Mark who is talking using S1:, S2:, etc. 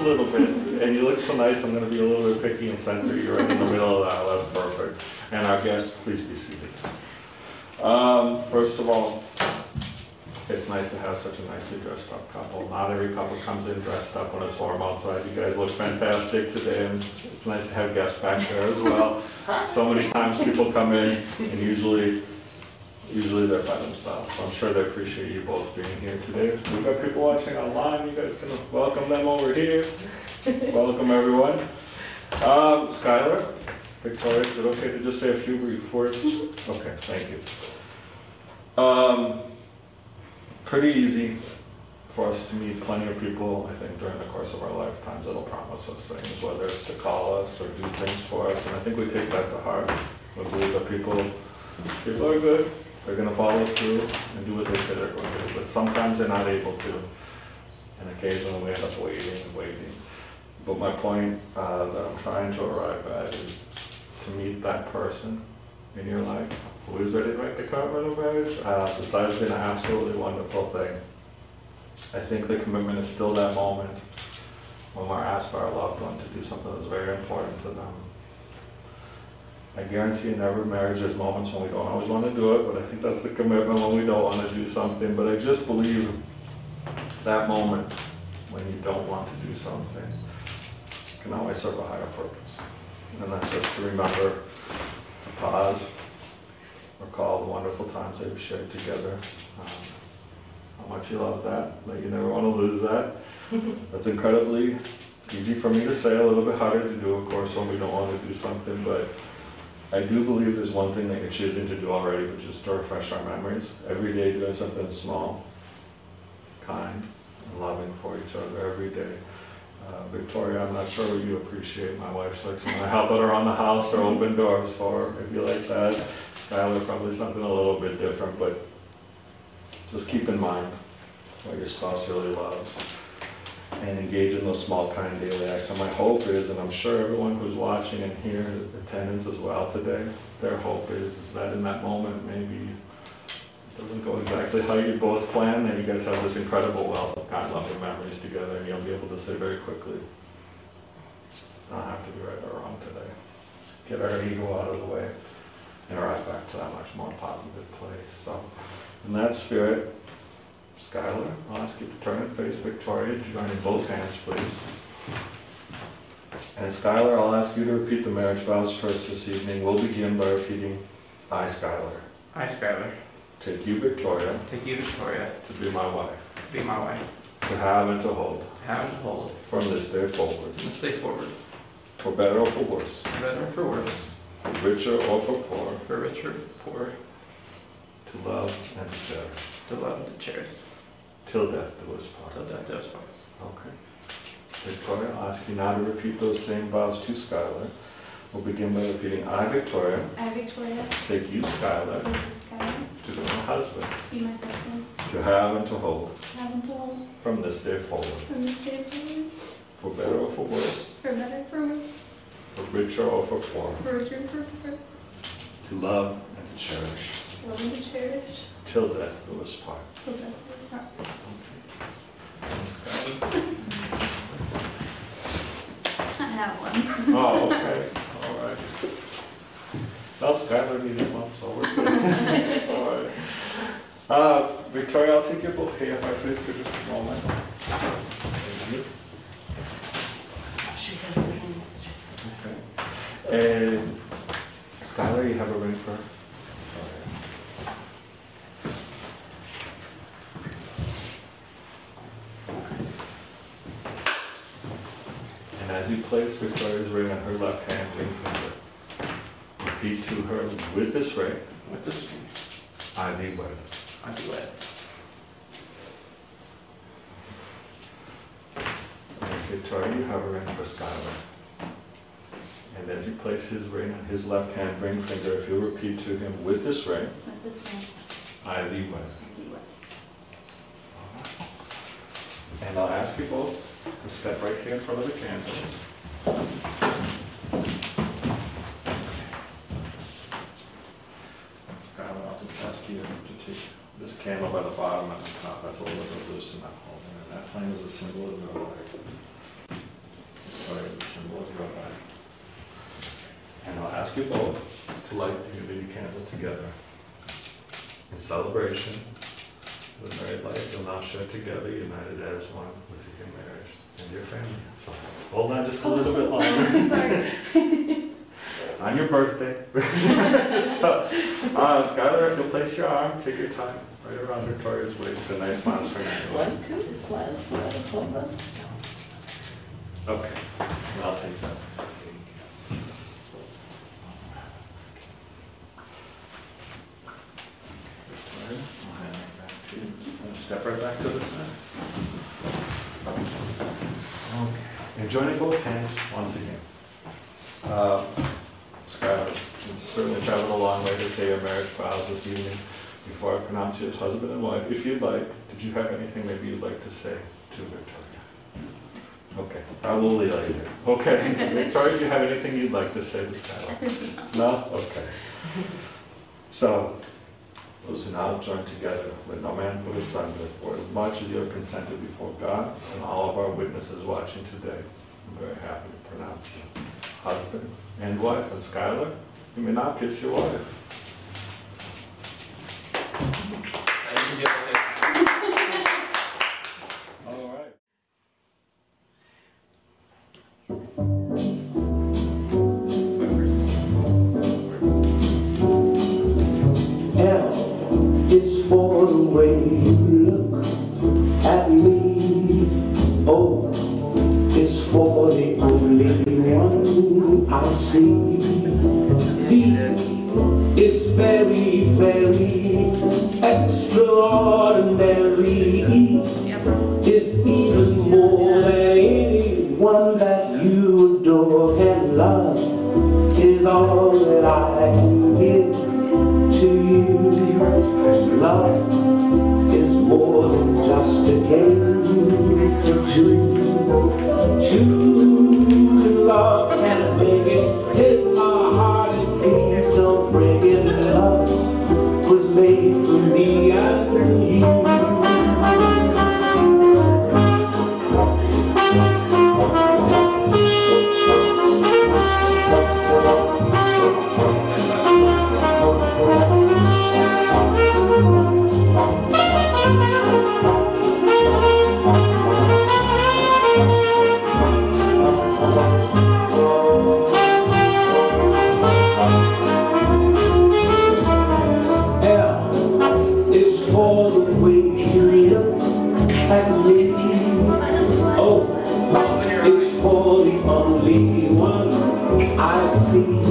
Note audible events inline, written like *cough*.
S1: a little bit, and you look so nice, I'm gonna be a little bit picky and center you right in the middle of that, that's perfect. And our guests, please be seated. Um, first of all, it's nice to have such a nicely dressed up couple. Not every couple comes in dressed up when it's warm outside. You guys look fantastic today, and it's nice to have guests back there as well. So many times people come in, and usually, usually they're by themselves. So I'm sure they appreciate you both being here today. We've got people watching online. You guys can welcome them over here. *laughs* Welcome everyone. Um, Skilar, Victoria, is it okay to just say a few brief words? Okay, thank you. Um, pretty easy for us to meet plenty of people, I think, during the course of our lifetimes that'll promise us things, whether it's to call us or do things for us, and I think we take that to heart. We believe that people, people are good, they're gonna follow through and do what they say they're going to do, but sometimes they're not able to. And occasionally we end up waiting and waiting. But my point uh, that I'm trying to arrive at is to meet that person in your life who is ready to make the commitment of marriage. Uh, besides being an absolutely wonderful thing, I think the commitment is still that moment when we're asked by our loved one to do something that's very important to them. I guarantee in every marriage there's moments when we don't always want to do it, but I think that's the commitment when we don't want to do something. But I just believe that moment when you don't want to do something can always serve a higher purpose. And that's just to remember to pause, recall the wonderful times that you've shared together, um, how much you love that, that you never want to lose that. *laughs* That's incredibly easy for me to say, a little bit harder to do, of course, when we don't want to do something, but I do believe there's one thing that you're choosing to do already, which is to refresh our memories. Every day doing something small, kind, and loving for each other every day. Uh, Victoria, I'm not sure you appreciate. My wife likes when I help out around the house or open doors for her, you like that. Skilar, probably something a little bit different, but just keep in mind what your spouse really loves and engage in those small kind daily acts. And my hope is, and I'm sure everyone who's watching and here attendance as well today, their hope is, is that in that moment maybe it doesn't go exactly how you both planned, and you guys have this incredible wealth of kind, loving memories together, and you'll be able to say very quickly, I don't have to be right or wrong today. Get our ego out of the way and arrive back to that much more positive place. So, in that spirit, Skilar, I'll ask you to turn and face Victoria, joining both hands, please. And Skilar, I'll ask you to repeat the marriage vows first this evening. We'll begin by repeating, I, Skilar,
S2: I, Skilar,
S1: take you, Victoria,
S2: take you, Victoria,
S1: to be my wife,
S2: to be my wife,
S1: to have and to hold,
S2: to have and to hold,
S1: from this day forward,
S2: from this day forward,
S1: for better or for worse,
S2: for better or for worse,
S1: for richer or for poorer,
S2: for richer, poor,
S1: to love and to cherish,
S2: to love and to cherish,
S1: till death do us part.
S2: till death do us part.
S1: Okay. Victoria, I'll ask you now to repeat those same vows to Skilar. We'll begin by repeating, I, Victoria,
S3: I, Victoria,
S1: take you, Skilar,
S3: take you, Skilar,
S1: to be my husband,
S3: to be my husband,
S1: to have and to hold,
S3: to have and to hold,
S1: from this day forward,
S3: from this day forward,
S1: for better or for worse,
S3: for better, or for worse,
S1: for richer or for poorer,
S3: for richer, or for poorer,
S1: to love and to cherish,
S3: to love and to cherish,
S1: till death do us part.
S3: till death do us part.
S1: Okay. And Skilar?
S3: I have one. *laughs*
S1: Oh, okay, all right. Well, Skilar needed one, so we're good. *laughs* All right. Uh, Victoria, I'll take your book here if I could for just a moment. Thank you.
S3: She has the pen.
S1: Okay. And Skilar, you have a ring for her? And as you place Victoria's ring on her left hand ring finger, repeat to her with this ring,
S2: With this ring,
S1: I thee wed.
S2: I do wed.
S1: And Victoria, you have a ring for Skilar. And as you place his ring on his left hand ring finger, if you repeat to him with this ring,
S3: With this ring,
S1: I thee wed.
S3: I do it.
S1: And I'll ask you both to step right here in front of the candles. Skilar, I'll just ask you to take this candle by the bottom and the top, that's a little bit loose in that holding, and that flame is a symbol of your life. Torah as a symbol of your life. And I'll ask you both to light the unity candle together in celebration the married life you'll now share together, united as one with your marriage and your family. So hold on just a little bit longer.
S3: Sorry. *laughs*
S1: On your birthday. *laughs* so, uh, Skilar, if you'll place your arm, take your time, right around Victoria's waist, a nice bonds for you.
S4: One, two, one, one, one.
S1: Okay, I'll take that. Victoria, I'll hand it back to you. And step right back to the center. Okay, and joining both hands once again. Uh, Skilar, you certainly traveled a long way to say your marriage vows this evening. Before I pronounce you as husband and wife, if you'd like, did you have anything maybe you'd like to say to Victoria? Okay, I will leave it here. Okay, *laughs* Victoria, do you have anything you'd like to say to Skilar? *laughs* No? Okay. So, those who now join together, let no man put asunder, for as much as you have consented before God and all of our witnesses watching today, I'm very happy to pronounce you husband and wife. And Skilar, you may now kiss your wife.
S2: I can deal with it.
S1: All right.
S5: See. V is very, very extraordinary. See.